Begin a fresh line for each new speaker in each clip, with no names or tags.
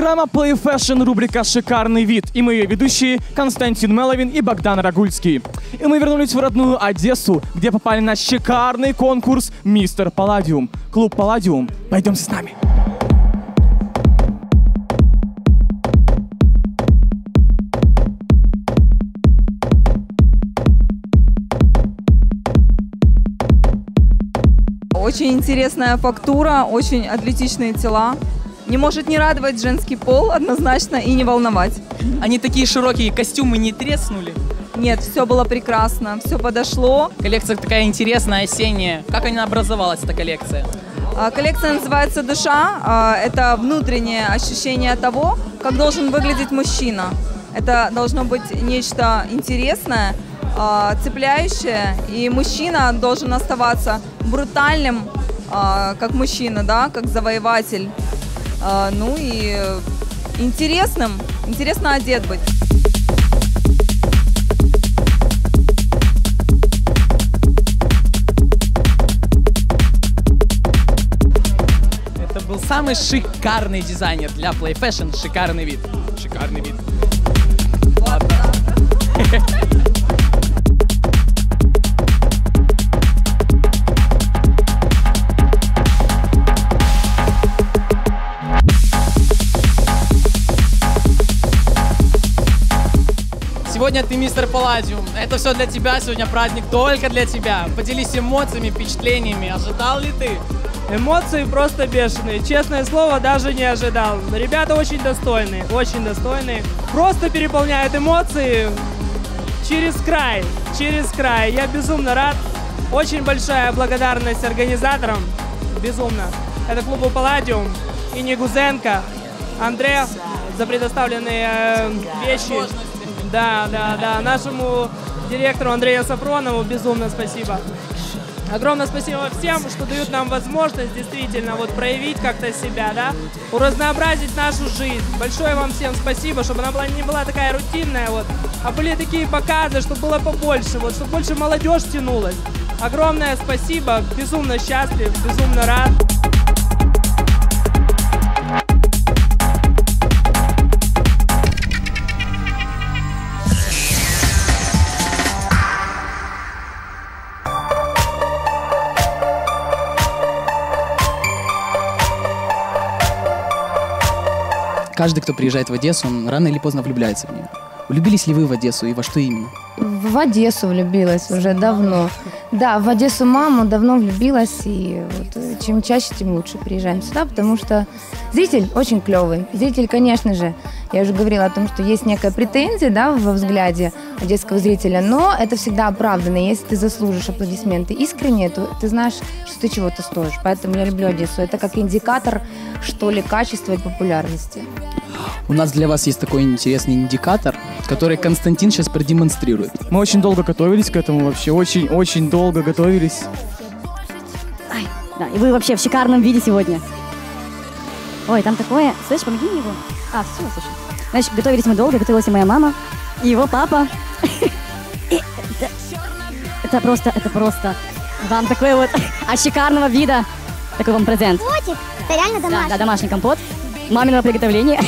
программа Play Fashion, рубрика «Шикарный вид». И ее ведущие Константин Меловин и Богдан Рагульский. И мы вернулись в родную Одессу, где попали на шикарный конкурс «Мистер Палладиум». Клуб «Палладиум». Пойдемте с нами.
Очень интересная фактура, очень атлетичные тела. Не может не радовать женский пол однозначно и не волновать.
Они такие широкие, костюмы не треснули.
Нет, все было прекрасно, все подошло.
Коллекция такая интересная, осенняя. Как она образовалась, эта коллекция?
А, Коллекция называется «Душа». А, Это внутреннее ощущение того, как должен выглядеть мужчина. Это должно быть нечто интересное, а, цепляющее, и мужчина должен оставаться брутальным, как мужчина, да, как завоеватель. А, Ну и интересным, интересно одет быть.
Это был самый шикарный дизайнер для Play Fashion. Шикарный вид. Шикарный вид. Сегодня ты мистер Палладиум. Это все для тебя. Сегодня праздник только для тебя. Поделись эмоциями, впечатлениями. Ожидал ли ты?
Эмоции просто бешеные. Честное слово, даже не ожидал. Ребята очень достойные, очень достойные. Просто переполняют эмоции через край, через край. Я безумно рад. Очень большая благодарность организаторам. Безумно. Это клубу Палладиум и Негузенко, Андре за предоставленные э, вещи. Да, да, да. Нашему директору Андрею Сафронову безумно спасибо. Огромное спасибо всем, что дают нам возможность действительно вот проявить как-то себя, да, уразнообразить нашу жизнь. Большое вам всем спасибо, чтобы она была, не была такая рутинная, вот, а были такие показы, чтобы было побольше, вот, чтобы больше молодежь тянулась. Огромное спасибо, безумно счастлив, безумно рад.
Каждый, кто приезжает в Одессу, он рано или поздно влюбляется в нее. Влюбились ли вы в Одессу и во что именно?
В Одессу влюбилась уже давно. Да, в Одессу маму давно влюбилась, и вот, э, чем чаще, тем лучше приезжаем сюда, потому что зритель очень клевый. Зритель, конечно же, я уже говорила о том, что есть некая претензия да, во взгляде одесского зрителя, но это всегда оправданно. Если ты заслужишь аплодисменты искренне, то ты знаешь, что ты чего-то стоишь. Поэтому я люблю Одессу. Это как индикатор, что ли, качества и популярности.
У нас для вас есть такой интересный индикатор, который Константин сейчас продемонстрирует.
Мы очень долго готовились к этому вообще, очень-очень долго готовились.
Да, и вы вообще в шикарном виде сегодня. Ой, там такое... Слышь, помоги мне его. А, все, слушай. Значит, готовились мы долго, готовилась и моя мама, и его папа. Это- просто, это просто вам такой вот от шикарного вида такой вам презент.
Котик, это реально
Да,
домашний.
да, домашний компот, маминого приготовления.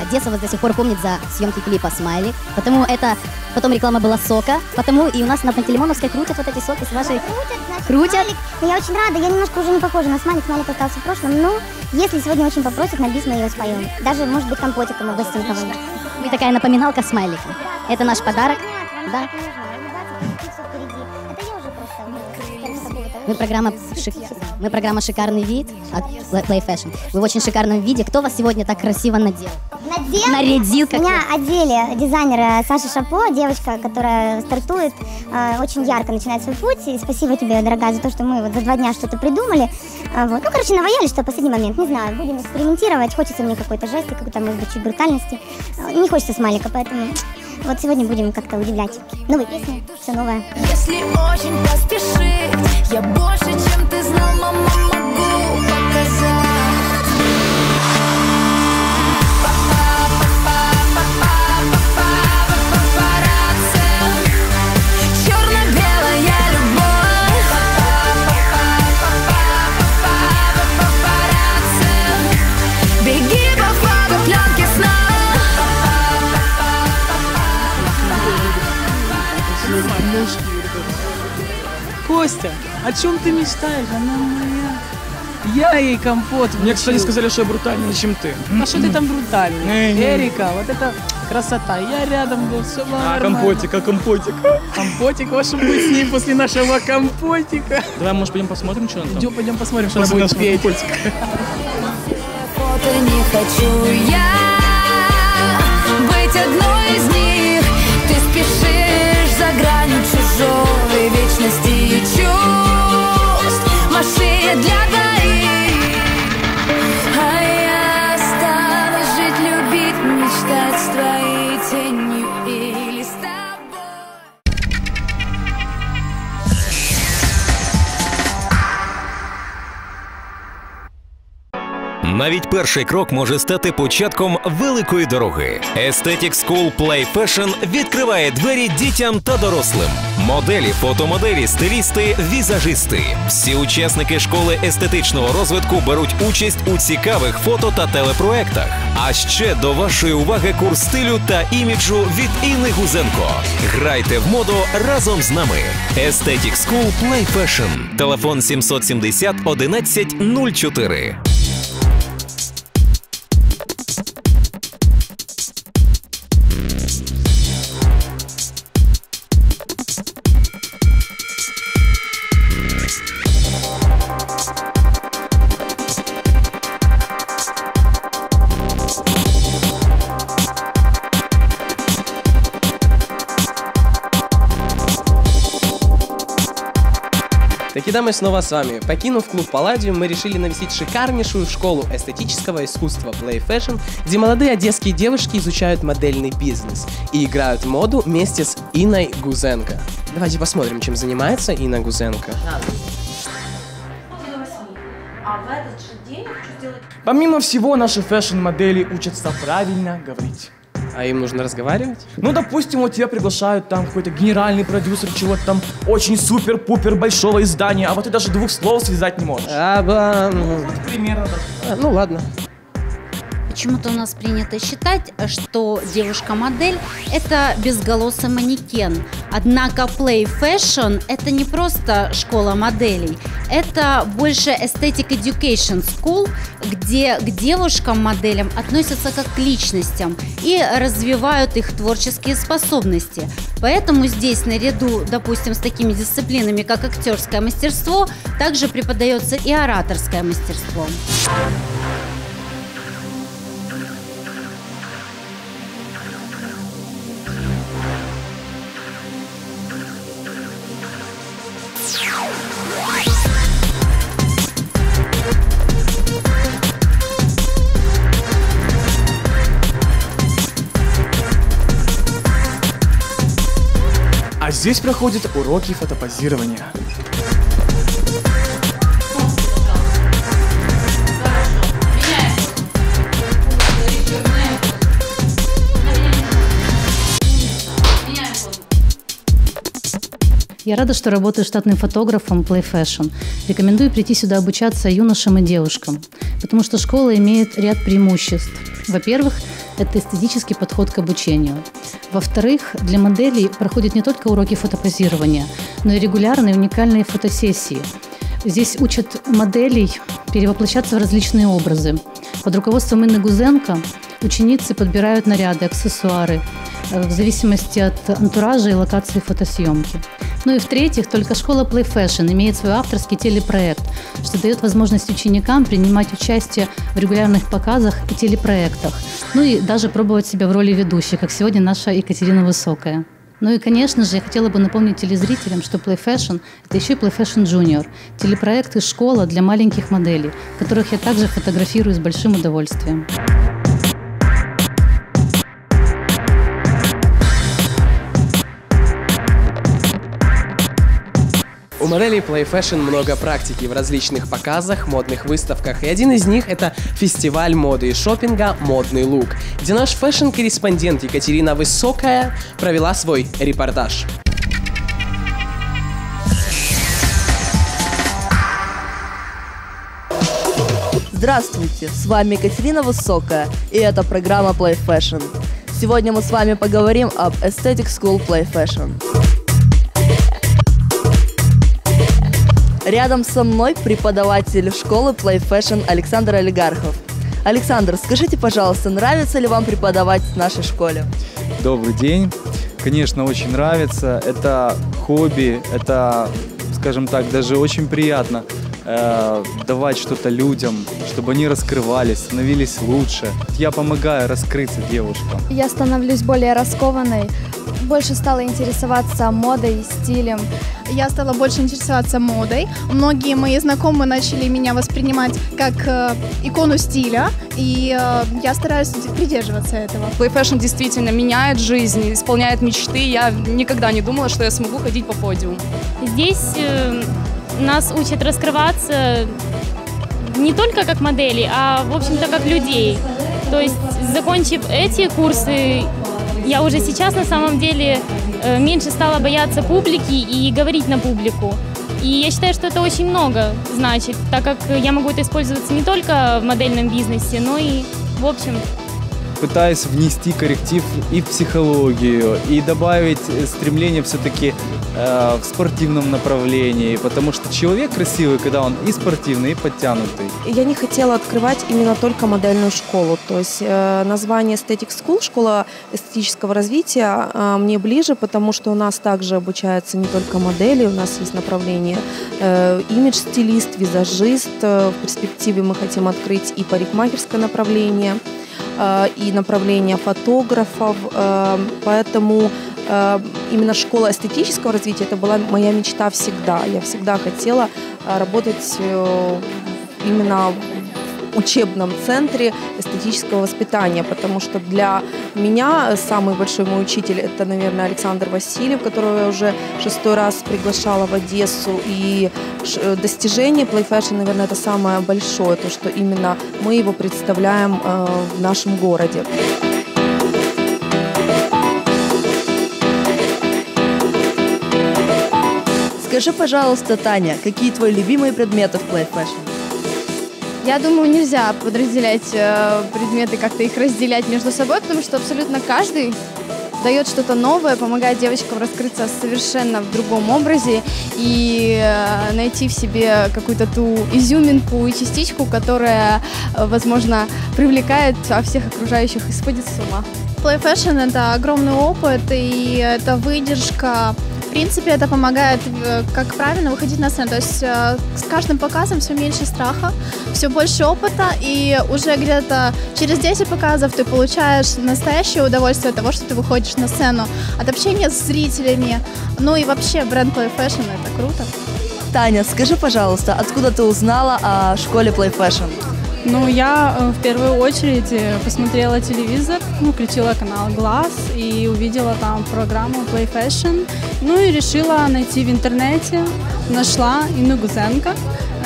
Одесса вас до сих пор помнит за съемки клипа «Смайлик», потому это, потом реклама была сока, потому и у нас на Пантелеймоновской крутят вот эти соки с вашей...
Крутят, значит,
Крутят?
смайлик. Но я очень рада, я немножко уже не похожа на смайлик, смайлик остался в прошлом, но если сегодня очень попросят, на бис мы ее споем. Даже, может быть, компотиком угостим кого-нибудь.
Вы такая напоминалка «Смайлика». Это наш подарок. Да.
Какого-то
Мы программа, шик- мы программа «Шикарный вид» от Play Fashion. Вы в очень шикарном виде. Кто вас сегодня так красиво надел?
Надел?
Нарядил, как
Меня одели дизайнер э, Саша Шапо, девочка, которая стартует, э, очень ярко начинает свой путь. И спасибо тебе, дорогая, за то, что мы вот за два дня что-то придумали. А, вот. Ну, короче, наваяли, что в последний момент, не знаю, будем экспериментировать. Хочется мне какой-то жест, какой-то, может быть, чуть брутальности. Э, Не хочется смайлика, поэтому вот сегодня будем как-то удивлять. Новые песни, все новое.
Если очень поспешить, я больше,
Костя о чем ты мечтаешь? Она моя. Я ей компот
Мне, кстати,
вручил.
сказали, что я брутальнее, чем ты.
А что ты там брутальный? Эрика, вот это красота. Я рядом был, все было
А,
нормально.
компотик, а компотик.
Компотик, ваше быть с ней после нашего компотика.
Давай, может, пойдем посмотрим, что он там?
Идем, пойдем посмотрим, что она будет петь.
компотика.
не хочу я быть одной из них. Ты спешишь за гранью чужой вечности машине для двоих. А я осталась жить, любить, мечтать с
Навіть перший крок може стати початком великої дороги. Aesthetic School Play Fashion відкриває двері дітям та дорослим. Моделі, фотомоделі, стилісти, візажисти. Всі учасники школи естетичного розвитку беруть участь у цікавих фото та телепроектах. А ще до вашої уваги курс стилю та іміджу від Інни Гузенко. Грайте в моду разом з нами. Aesthetic School Play Fashion. Телефон 770 11 04.
Таки мы снова с вами. Покинув клуб Палладиум, мы решили навестить шикарнейшую школу эстетического искусства Play Fashion, где молодые одесские девушки изучают модельный бизнес и играют моду вместе с Инной Гузенко. Давайте посмотрим, чем занимается Инна Гузенко.
Помимо всего, наши фэшн-модели учатся правильно говорить.
А им нужно разговаривать?
Ну, допустим, вот тебя приглашают там какой-то генеральный продюсер чего-то там очень супер-пупер большого издания, а вот ты даже двух слов связать не можешь.
А, ба- ну,
Примерно
а, ну ладно.
Почему-то у нас принято считать, что девушка-модель – это безголосый манекен. Однако Play Fashion – это не просто школа моделей, это больше Aesthetic Education School, где к девушкам-моделям относятся как к личностям и развивают их творческие способности. Поэтому здесь наряду, допустим, с такими дисциплинами, как актерское мастерство, также преподается и ораторское мастерство.
Здесь проходят уроки фотопозирования.
Я рада, что работаю штатным фотографом Play Fashion. Рекомендую прийти сюда обучаться юношам и девушкам, потому что школа имеет ряд преимуществ. Во-первых, это эстетический подход к обучению. Во-вторых, для моделей проходят не только уроки фотопозирования, но и регулярные уникальные фотосессии. Здесь учат моделей перевоплощаться в различные образы. Под руководством Инны Гузенко ученицы подбирают наряды, аксессуары э, в зависимости от антуража и локации фотосъемки. Ну и в-третьих, только школа Play Fashion имеет свой авторский телепроект, что дает возможность ученикам принимать участие в регулярных показах и телепроектах, ну и даже пробовать себя в роли ведущей, как сегодня наша Екатерина Высокая. Ну и, конечно же, я хотела бы напомнить телезрителям, что Play Fashion – это еще и Play Fashion Junior – телепроект и школа для маленьких моделей, которых я также фотографирую с большим удовольствием.
У моделей Play Fashion много практики в различных показах, модных выставках, и один из них это фестиваль моды и шопинга «Модный лук», где наш fashion -корреспондент Екатерина Высокая провела свой репортаж.
Здравствуйте, с вами Екатерина Высокая, и это программа Play Fashion. Сегодня мы с вами поговорим об Aesthetic School Play Fashion. Рядом со мной преподаватель школы Play Fashion Александр Олигархов. Александр, скажите, пожалуйста, нравится ли вам преподавать в нашей школе?
Добрый день. Конечно, очень нравится. Это хобби, это, скажем так, даже очень приятно э, давать что-то людям, чтобы они раскрывались, становились лучше. Я помогаю раскрыться девушкам.
Я становлюсь более раскованной, больше стала интересоваться модой, стилем.
Я стала больше интересоваться модой. Многие мои знакомые начали меня воспринимать как э, икону стиля, и э, я стараюсь придерживаться этого.
Play Fashion действительно меняет жизнь, исполняет мечты. Я никогда не думала, что я смогу ходить по подиуму.
Здесь э, нас учат раскрываться не только как модели, а, в общем-то, как людей. То есть, закончив эти курсы, я уже сейчас на самом деле э, меньше стала бояться публики и говорить на публику. И я считаю, что это очень много значит, так как я могу это использовать не только в модельном бизнесе, но и в общем
пытаюсь внести корректив и в психологию, и добавить стремление все-таки э, в спортивном направлении, потому что человек красивый, когда он и спортивный, и подтянутый.
Я не хотела открывать именно только модельную школу, то есть э, название Aesthetic School, школа эстетического развития, э, мне ближе, потому что у нас также обучаются не только модели, у нас есть направление э, имидж-стилист, визажист, э, в перспективе мы хотим открыть и парикмахерское направление. Э, и направление фотографов, э, поэтому э, именно школа эстетического развития это была моя мечта всегда. Я всегда хотела работать именно учебном центре эстетического воспитания, потому что для меня самый большой мой учитель это, наверное, Александр Васильев, которого я уже шестой раз приглашала в Одессу. И э, достижение Play Fashion, наверное, это самое большое, то, что именно мы его представляем э, в нашем городе.
Скажи, пожалуйста, Таня, какие твои любимые предметы в Play Fashion?
Я думаю, нельзя подразделять э, предметы, как-то их разделять между собой, потому что абсолютно каждый дает что-то новое, помогает девочкам раскрыться совершенно в другом образе и э, найти в себе какую-то ту изюминку и частичку, которая, э, возможно, привлекает а всех окружающих и сводит с ума.
Play Fashion — это огромный опыт, и это выдержка, принципе, это помогает, э, как правильно выходить на сцену. То есть э, с каждым показом все меньше страха, все больше опыта, и уже где-то через 10 показов ты получаешь настоящее удовольствие от того, что ты выходишь на сцену, от общения с зрителями. Ну и вообще бренд Play Fashion — это круто.
Таня, скажи, пожалуйста, откуда ты узнала о школе Play Fashion?
Ну, я э, в первую очередь э, посмотрела телевизор, ну, включила канал «Глаз» и увидела там программу Play Fashion. Ну и решила найти в интернете, нашла Инну Гузенко,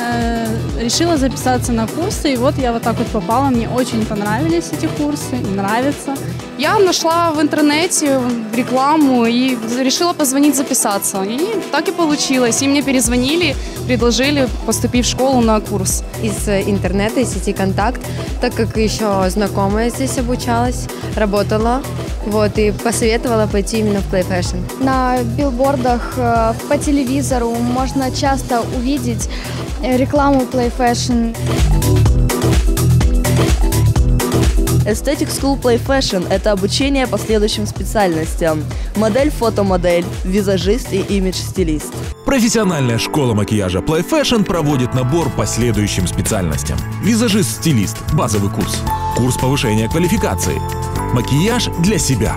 э, решила записаться на курсы, и вот я вот так вот попала, мне очень понравились эти курсы, нравятся.
Я нашла в интернете рекламу и решила позвонить записаться, и так и получилось, и мне перезвонили, предложили поступить в школу на курс.
Из интернета, из сети «Контакт», так как еще знакомая здесь обучалась, работала, вот, и посоветовала пойти именно в Play Fashion.
На билбордах, э, по телевизору можно часто увидеть рекламу Play Fashion.
Aesthetic School Play Fashion – это обучение по следующим специальностям. Модель, фотомодель, визажист и имидж-стилист.
Профессиональная школа макияжа Play Fashion проводит набор по следующим специальностям. Визажист-стилист – базовый курс. Курс повышения квалификации. Макияж для себя.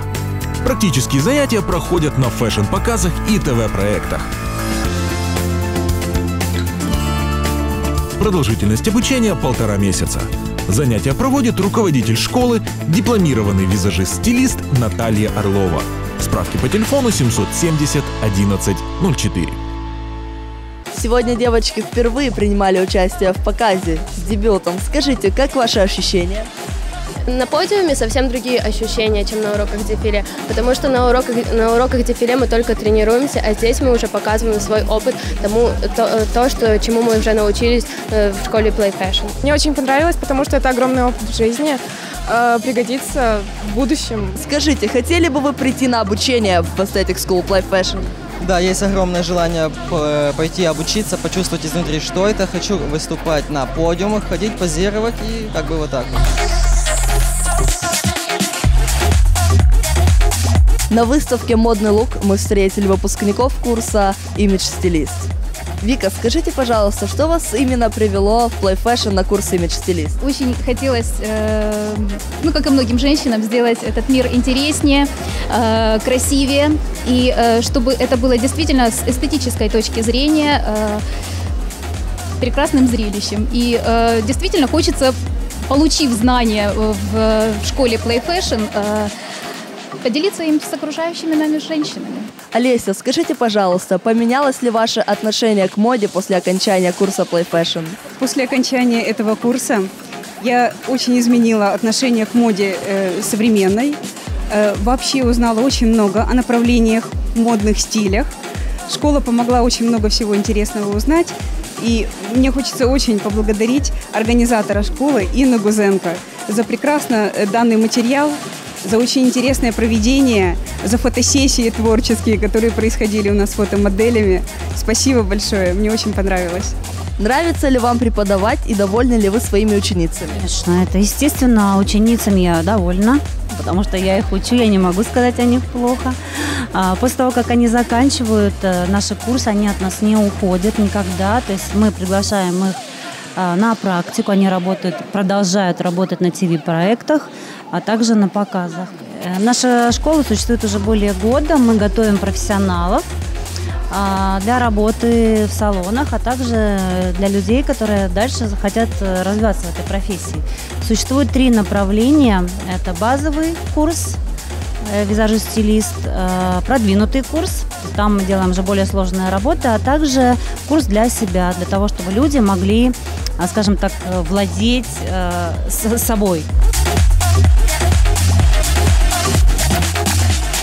Практические занятия проходят на фэшн-показах и ТВ-проектах. Продолжительность обучения полтора месяца. Занятия проводит руководитель школы, дипломированный визажист-стилист Наталья Орлова. Справки по телефону 770 11 04.
Сегодня девочки впервые принимали участие в показе с дебютом. Скажите, как ваши ощущения?
На подиуме совсем другие ощущения, чем на уроках дефиле, потому что на уроках, на уроках дефиле мы только тренируемся, а здесь мы уже показываем свой опыт, тому, то, то что, чему мы уже научились э, в школе Play Fashion.
Мне очень понравилось, потому что это огромный опыт в жизни, э, пригодится в будущем.
Скажите, хотели бы вы прийти на обучение в Aesthetic School Play Fashion?
Да, есть огромное желание пойти обучиться, почувствовать изнутри, что это. Хочу выступать на подиумах, ходить, позировать и как бы вот так вот.
На выставке «Модный лук» мы встретили выпускников курса «Имидж-стилист». Вика, скажите, пожалуйста, что вас именно привело в Play Fashion на курс «Имидж-стилист»?
Очень хотелось, э, ну, как и многим женщинам, сделать этот мир интереснее, э, красивее, и э, чтобы это было действительно с эстетической точки зрения прекрасным зрелищем. И действительно хочется, получив знания в, школе Play Fashion, поделиться им с окружающими нами женщинами.
Олеся, скажите, пожалуйста, поменялось ли ваше отношение к моде после окончания курса Play Fashion?
После окончания этого курса я очень изменила отношение к моде э, современной. Э, вообще узнала очень много о направлениях, модных стилях. Школа помогла очень много всего интересного узнать. И мне хочется очень поблагодарить организатора школы Инну Гузенко за прекрасно э, данный материал, за очень интересное проведение, за фотосессии творческие, которые происходили у нас с фотомоделями. Спасибо большое, мне очень понравилось.
Нравится ли вам преподавать и довольны ли вы своими ученицами?
Конечно, это естественно, ученицам я довольна, потому что я их учу, я не могу сказать о них плохо. А, После того, как они заканчивают э, наши курсы, они от нас не уходят никогда, то есть мы приглашаем их на практику, они работают, продолжают работать на ТВ-проектах, а также на показах. Э, Наша школа существует уже более года, мы готовим профессионалов, а, для работы в салонах, а также для людей, которые дальше захотят э, развиваться в этой профессии. Существует три направления. Это базовый курс, э, визажист-стилист, продвинутый курс, там мы делаем уже более сложные работы, а также курс для себя, для того, чтобы люди могли, а, скажем так, э, владеть э, собой.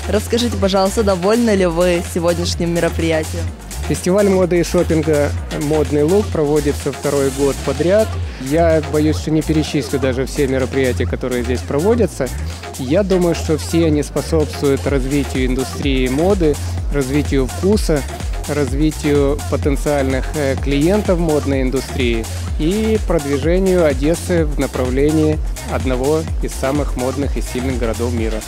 Расскажите, пожалуйста, довольны ли вы сегодняшним мероприятием?
Фестиваль моды и шопинга «Модный лук» проводится второй год подряд. Я боюсь, что не перечислю даже все мероприятия, которые здесь проводятся. Я думаю, что все они способствуют развитию индустрии моды, развитию вкуса, развитию потенциальных э, клиентов модной индустрии и продвижению Одессы в направлении одного из самых модных и сильных городов мира.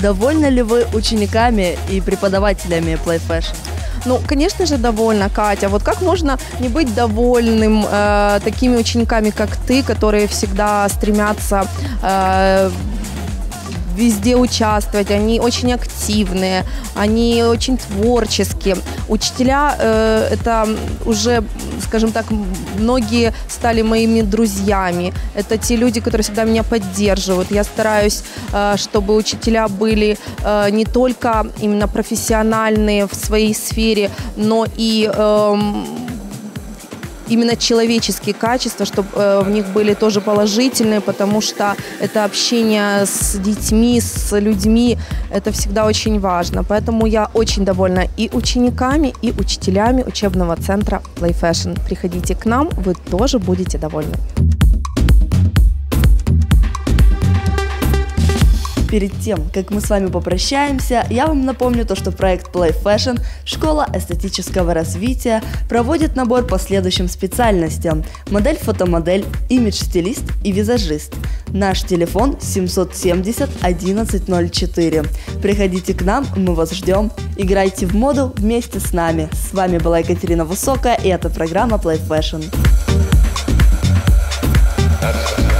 Довольны ли вы учениками и преподавателями Play Fashion?
Ну, конечно же, довольна, Катя. Вот как можно не быть довольным э, такими учениками, как ты, которые всегда стремятся э, везде участвовать, они очень активные, они очень творческие. Учителя э, это уже, скажем так, многие стали моими друзьями. Это те люди, которые всегда меня поддерживают. Я стараюсь, э, чтобы учителя были э, не только именно профессиональные в своей сфере, но и эм, именно человеческие качества, чтобы э, в них были тоже положительные, потому что это общение с детьми, с людьми, это всегда очень важно. Поэтому я очень довольна и учениками, и учителями учебного центра Play Fashion. Приходите к нам, вы тоже будете довольны.
Перед тем, как мы с вами попрощаемся, я вам напомню то, что проект Play Fashion Школа эстетического развития проводит набор по следующим специальностям. Модель, фотомодель, имидж-стилист и визажист. Наш телефон 770 1104. Приходите к нам, мы вас ждем. Играйте в моду вместе с нами. С вами была Екатерина Высокая и это программа Play Fashion.
That's